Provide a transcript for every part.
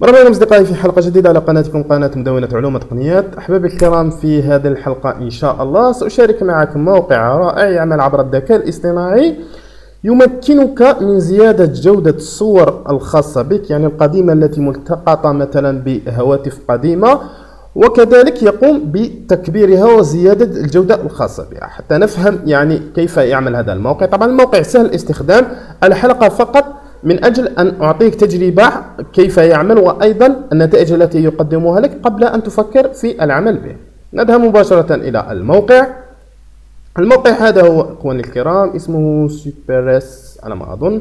مرحبا بكم أصدقائي في حلقة جديدة على قناتكم قناة مدونة علوم وتقنيات أحبابي الكرام في هذه الحلقة إن شاء الله سأشارك معكم موقع رائع يعمل عبر الذكاء الاصطناعي يمكنك من زيادة جودة الصور الخاصة بك يعني القديمة التي ملتقطة مثلا بهواتف قديمة وكذلك يقوم بتكبيرها وزيادة الجودة الخاصة بها. حتى نفهم يعني كيف يعمل هذا الموقع. طبعا الموقع سهل الاستخدام الحلقة فقط من أجل أن أعطيك تجربة كيف يعمل وأيضا النتائج التي يقدمها لك قبل أن تفكر في العمل به. نذهب مباشرة إلى الموقع. الموقع هذا هو إخواني الكرام اسمه سوبرس على ما أظن.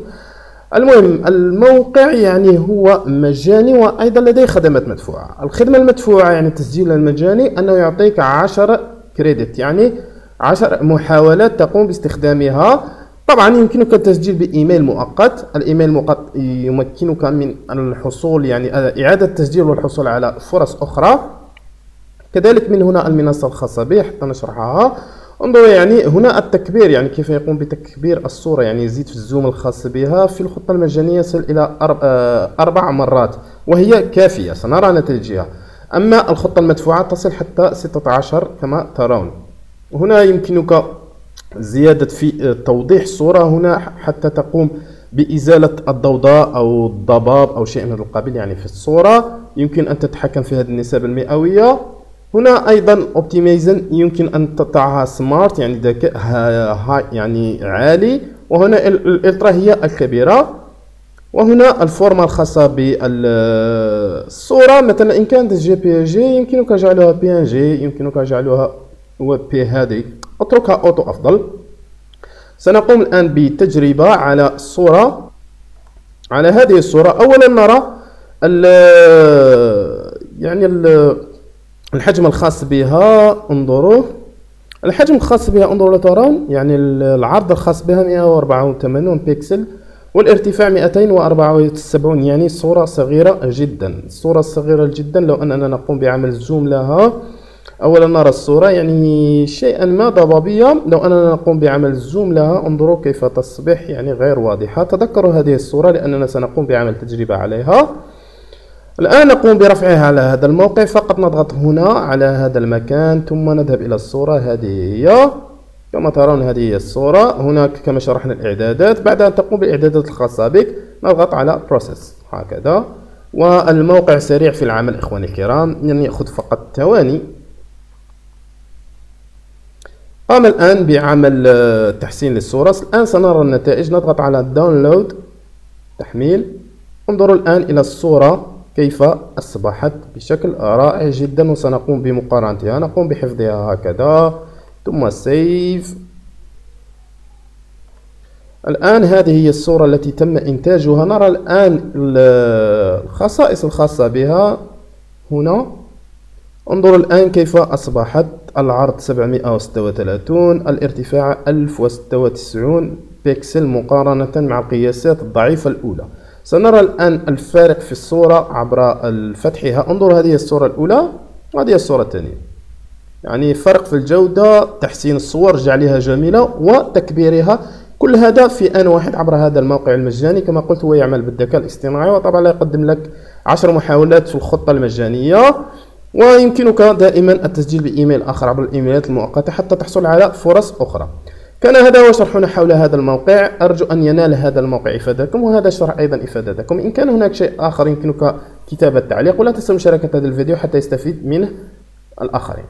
المهم الموقع يعني هو مجاني وأيضا لديه خدمات مدفوعة. الخدمة المدفوعة يعني التسجيل المجاني أنه يعطيك 10 كريدت يعني 10 محاولات تقوم باستخدامها. طبعا يمكنك التسجيل بإيميل مؤقت. الإيميل المؤقت يمكنك من الحصول يعني إعادة التسجيل والحصول على فرص أخرى. كذلك من هنا المنصة الخاصة به حتى نشرحها. انظروا يعني هنا التكبير يعني كيف يقوم بتكبير الصورة. يعني يزيد في الزوم الخاص بها في الخطة المجانية يصل إلى آه، أربع مرات وهي كافية سنرى نتائجها أما الخطة المدفوعة تصل حتى 16 كما ترون. هنا يمكنك زيادة في توضيح الصورة هنا حتى تقوم بإزالة الضوضاء أو الضباب أو شيء من هذا القبيل يعني في الصورة يمكن أن تتحكم في هذه النسب المئوية. هنا أيضا اوبتيميزن يمكن أن تضعها سمارت يعني ذكاء يعني عالي. وهنا الألترا هي الكبيرة. وهنا الفورمة الخاصة بالصورة مثلا إن كانت JPG يمكنك جعلها PNG يمكنك جعلها WebP هذه. اتركها auto أفضل. سنقوم الآن بتجربة على الصورة على هذه الصورة. اولا نرى ال يعني ال الحجم الخاص بها. انظروا. الحجم الخاص بها انظروا ترون يعني العرض الخاص بها 184 بكسل والارتفاع 274 يعني الصورة صغيرة جدا. الصورة صغيرة جدا لو أننا نقوم بعمل زوم لها. أولا نرى الصورة يعني شيئا ما ضبابية. لو أننا نقوم بعمل زوم لها انظروا كيف تصبح يعني غير واضحة. تذكروا هذه الصورة لأننا سنقوم بعمل تجربة عليها. الآن نقوم برفعها على هذا الموقع. فقط نضغط هنا على هذا المكان ثم نذهب إلى الصورة. هذه هي كما ترون هذه هي الصورة. هناك كما شرحنا الإعدادات. بعد أن تقوم بالإعدادات الخاصة بك نضغط على process هكذا. والموقع سريع في العمل إخواني الكرام. يعني يأخذ فقط ثواني. قام الآن بعمل آه، تحسين للصورة الآن سنرى النتائج. نضغط على download تحميل. انظروا الآن إلى الصورة كيف أصبحت بشكل رائع جدا. وسنقوم بمقارنتها. نقوم بحفظها هكذا. ثم سيف الآن هذه هي الصورة التي تم إنتاجها. نرى الآن الخصائص الخاصة بها. هنا. انظروا الآن كيف أصبحت العرض 736 الارتفاع 1096 بكسل مقارنة مع القياسات الضعيفة الأولى. سنرى الآن الفارق في الصورة عبر فتحها. انظر هذه الصورة الأولى وهذه الصورة الثانية. يعني فرق في الجودة تحسين الصور جعلها جميلة وتكبيرها. كل هذا في آن واحد عبر هذا الموقع المجاني. كما قلت هو يعمل بالذكاء الاصطناعي وطبعا لا يقدم لك عشر محاولات في الخطة المجانية. ويمكنك دائما التسجيل بإيميل آخر عبر الإيميلات المؤقتة حتى تحصل على فرص أخرى. كان هذا هو شرحنا حول هذا الموقع. أرجو أن ينال هذا الموقع إفادتكم وهذا الشرح أيضا إفادتكم. إن كان هناك شيء آخر يمكنك كتابة تعليق ولا تنسوا مشاركة هذا الفيديو حتى يستفيد منه الآخرين.